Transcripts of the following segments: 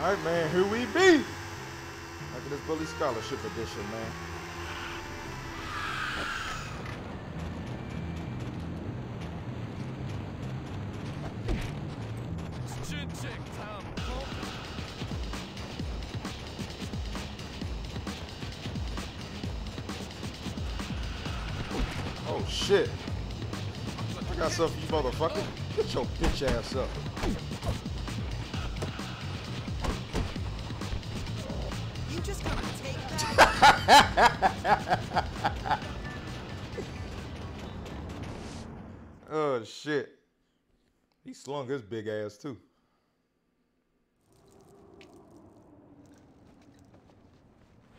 All right, man, here we be. Look at this Bully Scholarship Edition, man. Oh shit. I got something for you motherfucker. Get your bitch ass up. Oh shit. He slung his big ass too.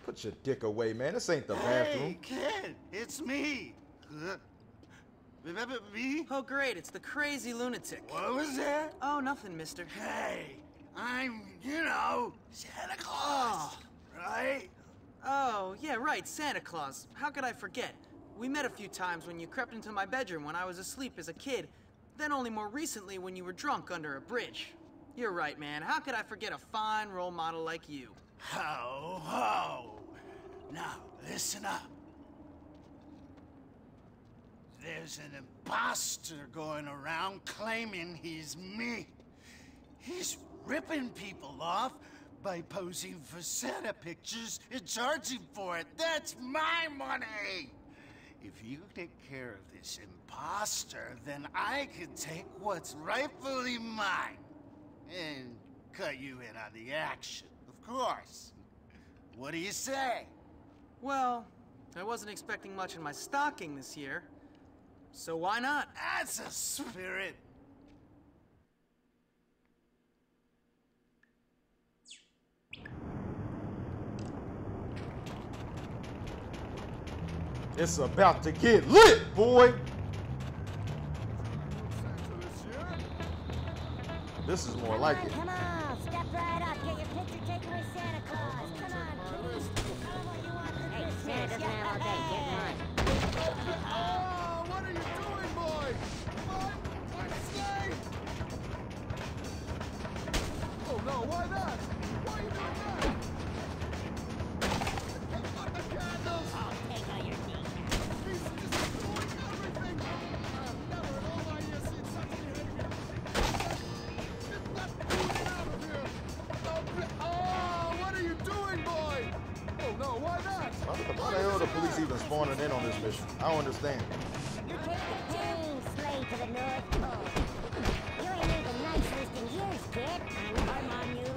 Put your dick away, man. This ain't the Hey, bathroom. kid, it's me. Remember me? oh, great. It's the crazy lunatic. What was that? Oh, nothing, mister. Hey, I'm, you know, Santa Claus, right? Oh, yeah, right. Santa Claus. How could I forget? We met a few times when you crept into my bedroom when I was asleep as a kid, then only more recently when you were drunk under a bridge. You're right, man. How could I forget a fine role model like you? Ho, ho. Now, listen up. There's an imposter going around claiming he's me. He's ripping people off by posing for Santa pictures and charging for it. That's my money. If you take care of this imposter, then I can take what's rightfully mine and cut you in on the action, of course. What do you say? Well, I wasn't expecting much in my stocking this year. So why not? That's a spirit. It's about to get lit, boy. This is more like it. Come on, Why the, hell the police even spawning in on this mission? I don't understand. You to the North Pole. You ain't nice list in years, kid. I'm on you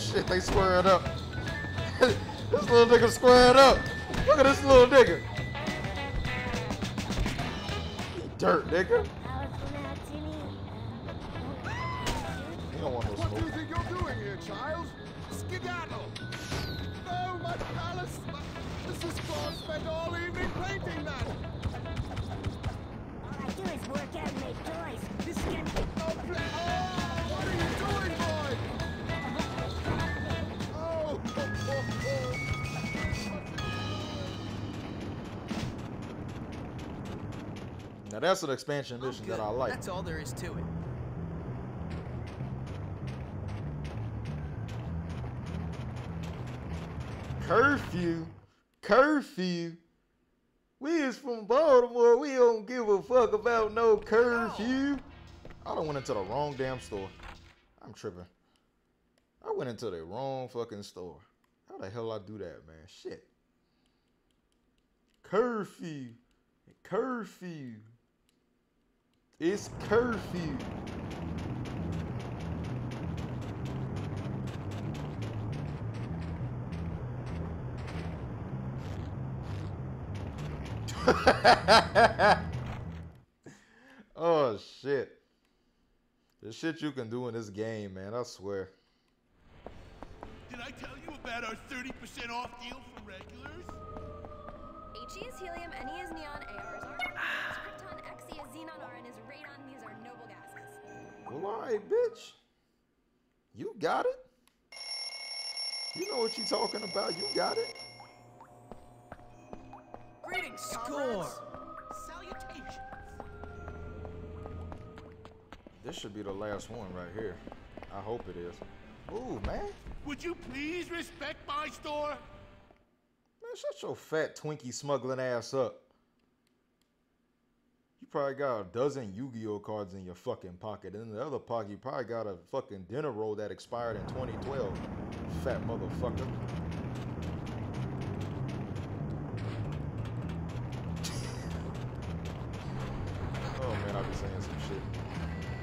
shit, they squared up. this little nigga squared up. Look at this little nigga. Dirt, nigga. Powerful now, Timmy. You don't want no What do you think you're doing here, child? Skedaddle! No, my palace! Mrs. Claus spent all evening painting that! Now that's an expansion mission that. I like. That's all there is to it. Curfew. Curfew. We is from Baltimore. We don't give a fuck about no curfew. I don't went into the wrong damn store. I'm tripping. I went into the wrong fucking store. How the hell I do that, man? Shit. Curfew. Curfew. It's curfew. oh shit. The shit you can do in this game, man, I swear. Did I tell you about our 30% off deal for regulars? HE is helium, NE is neon, AR is Well, alright, bitch. You got it. You know what you're talking about. You got it. Greetings, Score! Salutations! This should be the last one right here. I hope it is. Ooh, man. Would you please respect my store? Man, shut your fat Twinkie smuggling ass up. You probably got a dozen Yu-Gi-Oh cards in your fucking pocket. And in the other pocket, you probably got a fucking dinner roll that expired in 2012. Fat motherfucker. oh man, I be saying some shit.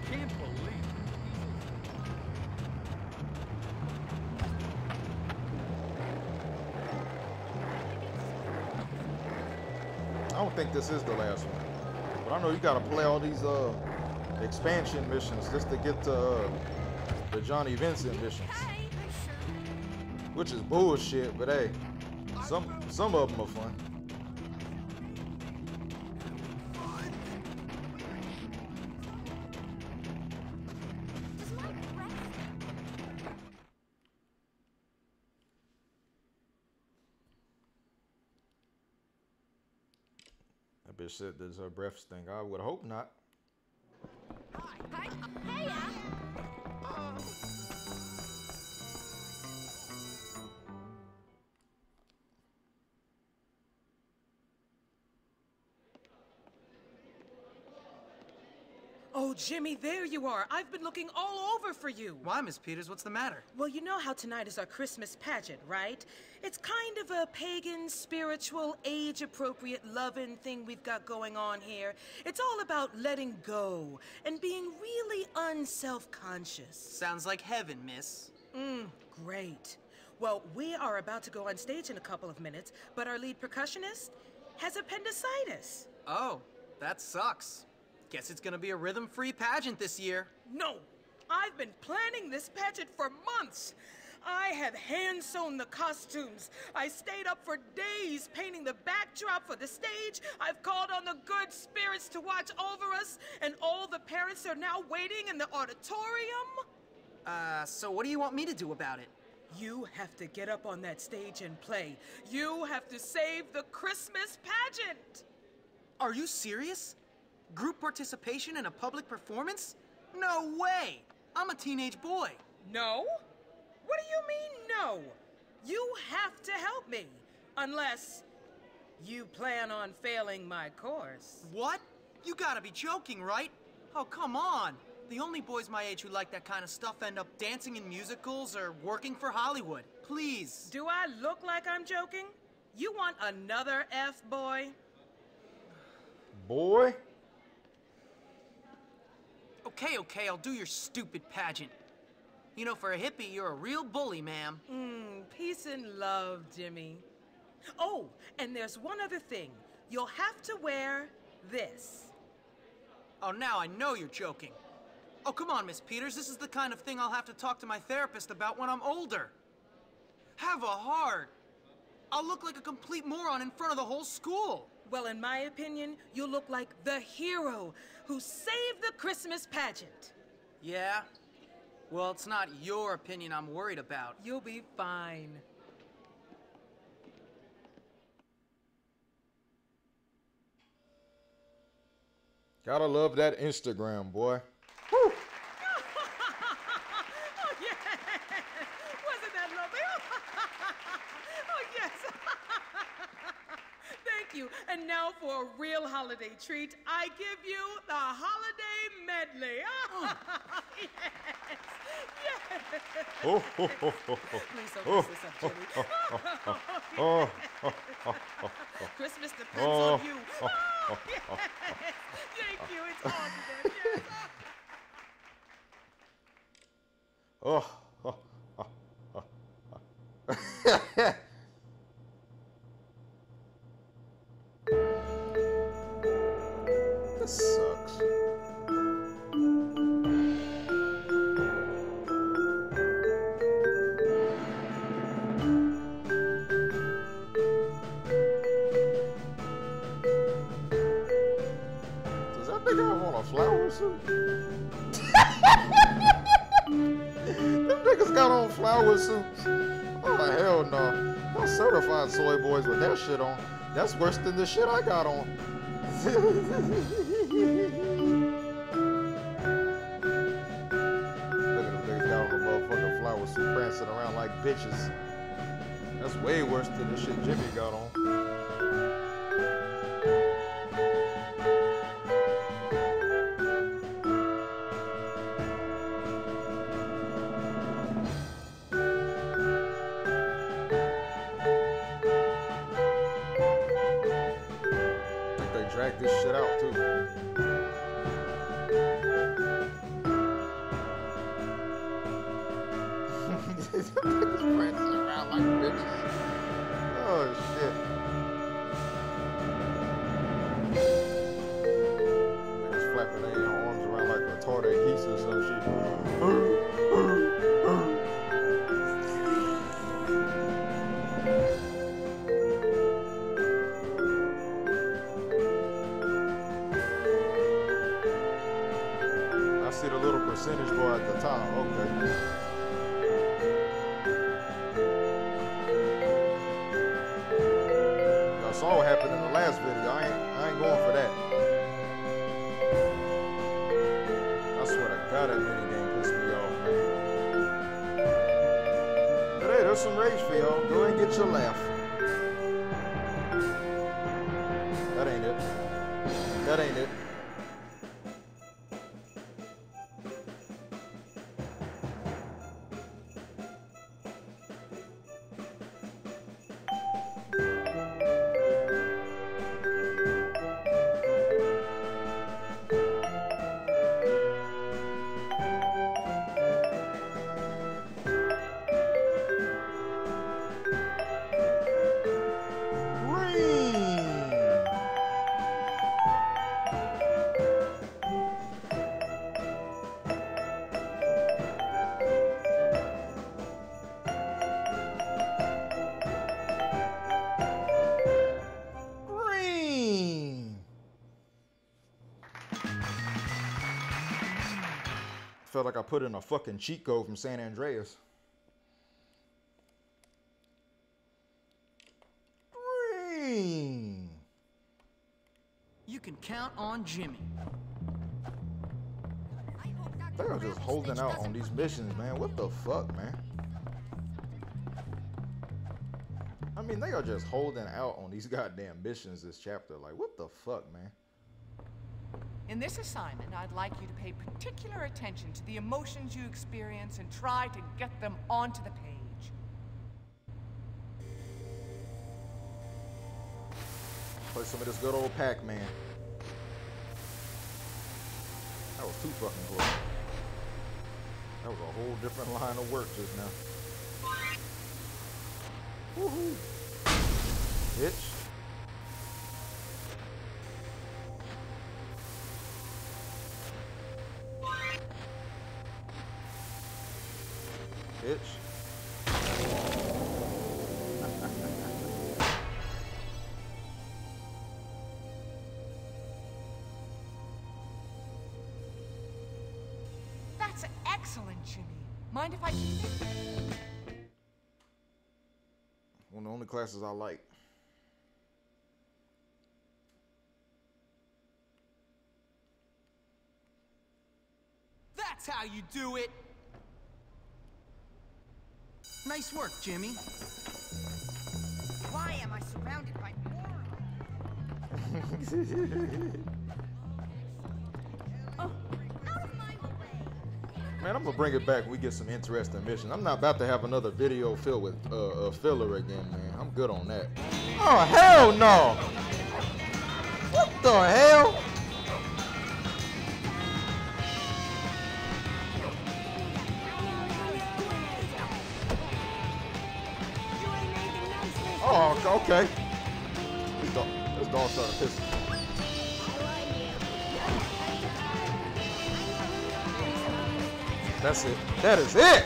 Can't believe I don't think this is the last one. But I know you gotta play all these uh expansion missions just to get to uh, the Johnny Vincent missions. Which is bullshit, but hey, some some of them are fun. Bitch said there's her breath stink. I would hope not. Hi. Hey, yeah. Uh, oh, Jimmy, there you are. I've been looking all over for you. Why, Miss Peters? What's the matter? Well, you know how tonight is our Christmas pageant, right? It's kind of a pagan, spiritual, age appropriate loving thing we've got going on here. It's all about letting go and being really unself conscious. Sounds like heaven, Miss. Mmm, great. Well, we are about to go on stage in a couple of minutes, but our lead percussionist has appendicitis. Oh, that sucks. Guess it's gonna be a rhythm-free pageant this year. No! I've been planning this pageant for months. I have hand sewn the costumes. I stayed up for days painting the backdrop for the stage. I've called on the good spirits to watch over us, and all the parents are now waiting in the auditorium. Uh, so what do you want me to do about it? You have to get up on that stage and play. You have to save the Christmas pageant. Are you serious? Group participation in a public performance? No way! I'm a teenage boy. No? What do you mean, no? You have to help me. Unless you plan on failing my course. What? You gotta be joking, right? Oh, come on. The only boys my age who like that kind of stuff end up dancing in musicals or working for Hollywood. Please. Do I look like I'm joking? You want another F boy? Boy, Okay, okay, I'll do your stupid pageant. You know, for a hippie, you're a real bully, ma'am. Mmm, peace and love, Jimmy. Oh, and there's one other thing. You'll have to wear this. Oh, now I know you're joking. Oh, come on, Miss Peters. This is the kind of thing I'll have to talk to my therapist about when I'm older. Have a heart. I'll look like a complete moron in front of the whole school. Well, in my opinion, you look like the hero who saved the Christmas pageant. Yeah? Well, it's not your opinion I'm worried about. You'll be fine. gotta love that Instagram, boy. oh, yeah. Wasn't that lovely? oh, yes. Thank you. And now for a real holiday treat, I give you the Holiday gladly. yes. Ah. Yes. Oh, ho, ho, ho, ho. Please don't Oh, oh. this up, Jimmy. oh, Christmas depends Oh. on you. Oh, oh, yes. Thank you. It's then. Yes. oh, oh, oh, oh, oh. Them niggas got on flower suits. Oh hell no. I'm certified soy boys with that shit on. That's worse than the shit I got on. Look at them niggas got on a motherfucking flower suit prancing around like bitches. Out too. Prancing around like bitches. Oh shit. Niggas flapping their arms around like retarded geese or some shit. Happened in the last video. I ain't, I ain't going for that. I swear to God, that minigame pissed me off, man. But hey, there's some rage for y'all. Go and get your laugh. That ain't it. That ain't it. Felt like I put in a fucking cheat code from San Andreas. Green. You can count on Jimmy. They are just holding out on these missions, man. What the fuck, man? I mean, they are just holding out on these goddamn missions this chapter. Like, what the fuck, man? In this assignment, I'd like you to pay particular attention to the emotions you experience and try to get them onto the page. Play some of this good old Pac-Man. That was too fucking close. That was a whole different line of work just now. Woohoo! Bitch. Bitch. That's excellent, Jimmy. Mind if I keep it? One of the only classes I like. That's how you do it. Nice work, Jimmy. Why am I surrounded by morons? Oh, Man, I'm gonna bring it back when we get some interesting missions. I'm not about to have another video filled with uh, a filler again, man. I'm good on that. Oh hell no! What the hell? Okay. This dog, this dog started pissing. That's it. That is it.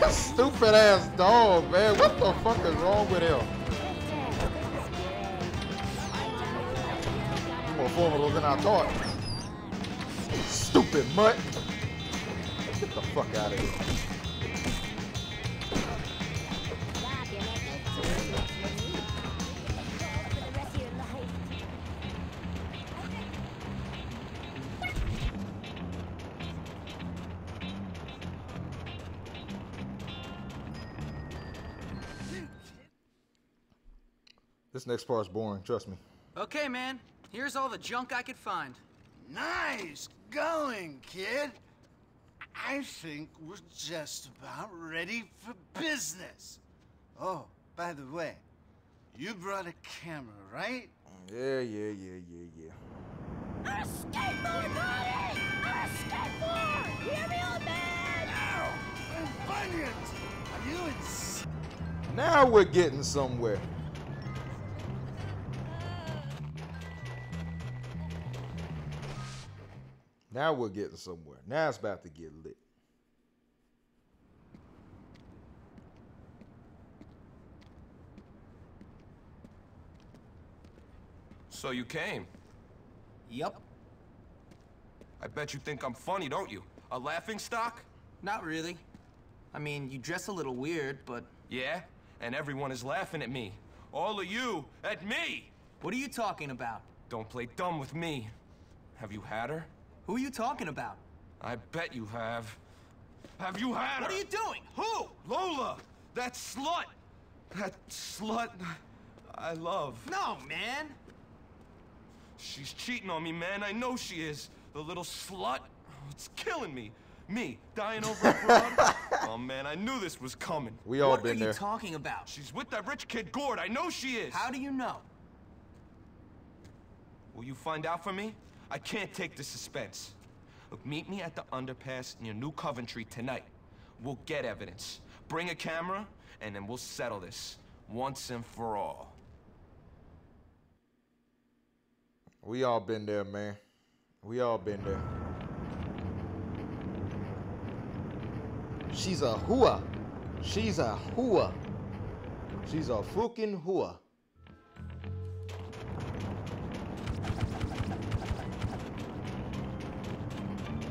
Stupid ass dog, man. What the fuck is wrong with him? More formidable than I thought. Stupid mutt. Get the fuck out of here. This next part's boring, trust me. Okay, man. Here's all the junk I could find. Nice going, kid. I think we're just about ready for business. Oh, by the way, you brought a camera, right? Yeah, yeah, yeah, yeah, yeah. I'm a skateboard, buddy! I'm a skateboard! Hear me, old man? Ow! My bunions! Are you ins- Now we're getting somewhere. Now we're getting somewhere. Now it's about to get lit. So you came. Yup. I bet you think I'm funny, don't you? A laughing stock? Not really. I mean, you dress a little weird, but Yeah? And everyone is laughing at me. All of you at me! what are you talking about? Don't play dumb with me. Have you had her? Who are you talking about? I bet you have. Have you had What her? are you doing? Who? Lola! That slut! That slut I love. No, man. She's cheating on me, man. I know she is. The little slut. Oh, it's killing me. Me, dying over a broad. oh, man, I knew this was coming. We all what been are you talking about? She's with that rich kid Gord. I know she is. How do you know? Will you find out for me? I can't take the suspense. Look, meet me at the underpass near New Coventry tonight. We'll get evidence. Bring a camera, and then we'll settle this once and for all. We all been there, man. We all been there. She's a hua. She's a hua. She's a fucking hua.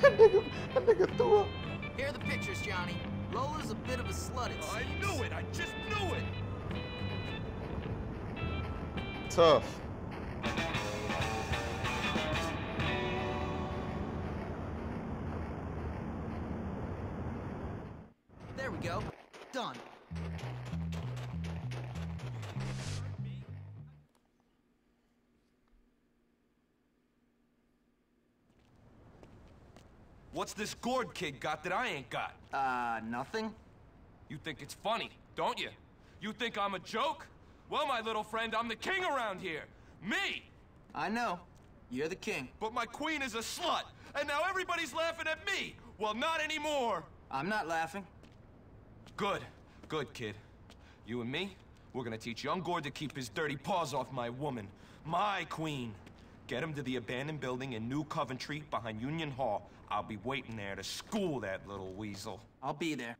that nigga, that nigga threw up. Here are the pictures, Johnny. Lola's a bit of a slut, it I knew it! I just knew it! Tough. This Gord kid got that I ain't got? Uh, nothing? You think it's funny, don't you? You think I'm a joke? Well, my little friend, I'm the king around here. Me! I know. You're the king. But my queen is a slut, and now everybody's laughing at me. Well, not anymore. I'm not laughing. Good. Good, kid. You and me, we're gonna teach young Gord to keep his dirty paws off my woman. My queen. Get him to the abandoned building in New Coventry behind Union Hall. I'll be waiting there to school that little weasel. I'll be there.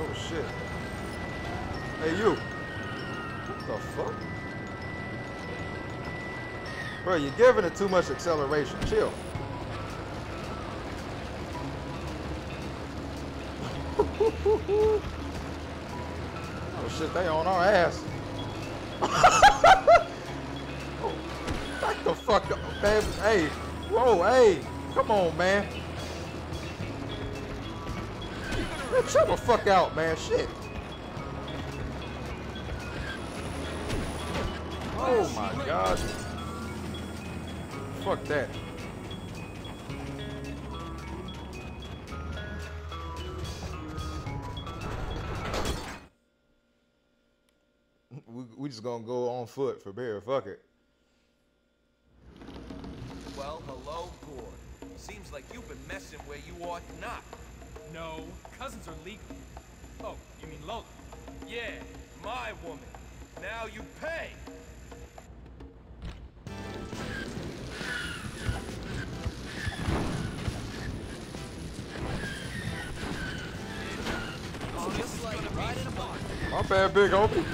Oh shit. Hey you. What the fuck? Bro, you're giving it too much acceleration. Chill. oh shit, they on our ass. Back the fuck up, man. Hey, whoa, hey. Come on, man. Man, chill the fuck out, man. Shit. Oh my god. Fuck that. We, we just gonna go on foot for bear. Fuck it. Well, hello, Gord. Seems like you've been messing where you ought not. No, cousins are legal. Oh, you mean Lola? Yeah, my woman. Now you pay. My bad, big homie.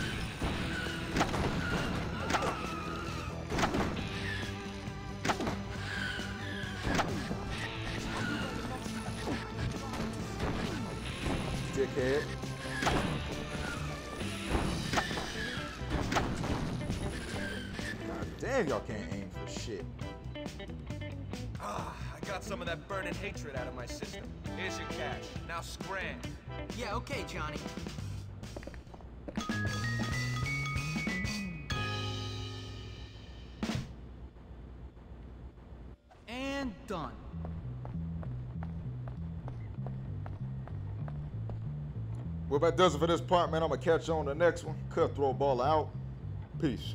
Dickhead. God damn, y'all can't aim for shit. Ah, I got some of that burning hatred out of my system. Here's your cash. Now scram. Yeah, okay, Johnny. Well, that does it for this part, man. I'm gonna catch you on the next one. Cutthroat ball out. Peace.